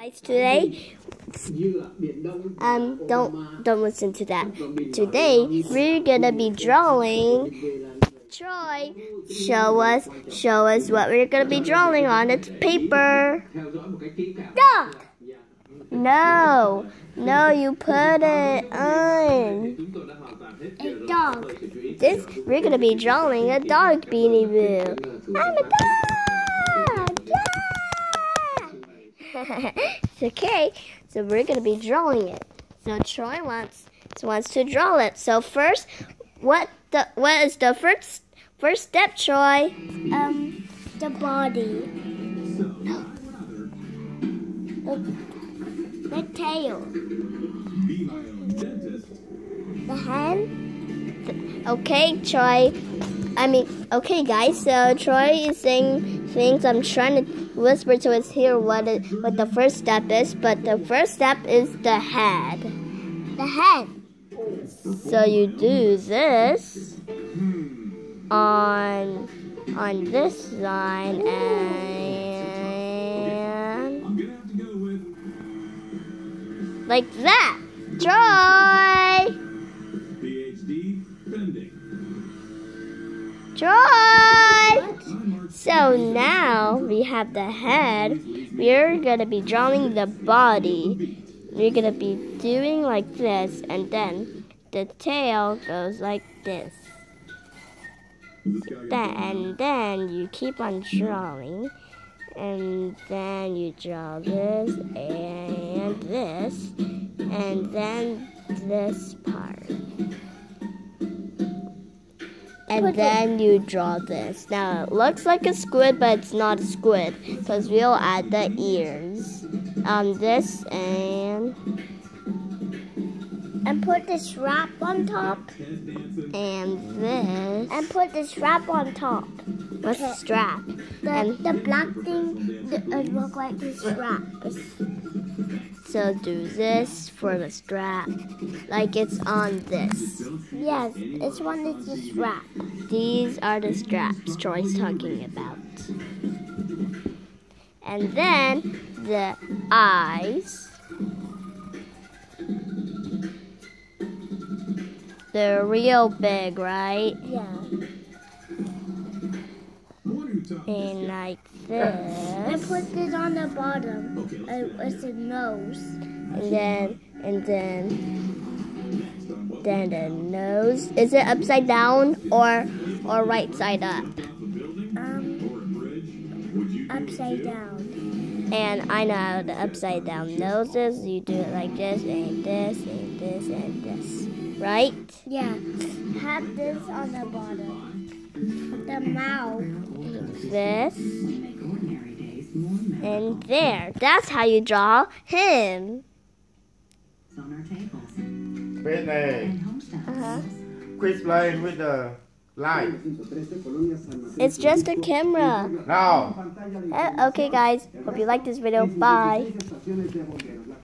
Guys, today, um, don't don't listen to that. Today we're gonna be drawing. Troy, show us, show us what we're gonna be drawing on its paper. Dog. No, no, you put it on. A dog. This we're gonna be drawing a dog beanie boo. I'm a dog. Yeah. it's okay. So we're gonna be drawing it. So Troy wants wants to draw it. So first, what the what is the first first step, Troy? Um, the body. The, the tail. The hand. Okay, Troy. I mean, okay, guys. So Troy is saying things. I'm trying to whisper to his ear what it, what the first step is, but the first step is the head. The head. So you do this on on this line and like that. Troy. PhD pending. Troy. So now we have the head. We're gonna be drawing the body. We're gonna be doing like this, and then the tail goes like this. Then and then you keep on drawing, and then you draw this and this, and then this part. And then you draw this. Now it looks like a squid, but it's not a squid because we'll add the ears. Um, this and And put this wrap on top. and this. And put this wrap on top. What's the strap? The, And- the black thing the, it look like the strap. So do this for the strap, like it's on this. Yes, this one is the strap. These are the straps Troy's talking about. And then the eyes. They're real big, right? Yeah. What are you talking And like And this. put this on the bottom. Okay, let's Uh, it's the nose. And then, and then, next on what then the nose. Is it upside down or, or right side up? off a building Um, or a bridge would you do upside down. And I know how the upside down nose is. You do it like this, and this, and this, and this. Right? Yeah. Have this on the bottom. The mouth. This. And there. That's how you draw him. on our tables Britney, and homestead. Uh-huh. quit playing with the light. It's just a camera. No. Uh, okay, guys. Hope you like this video. Bye.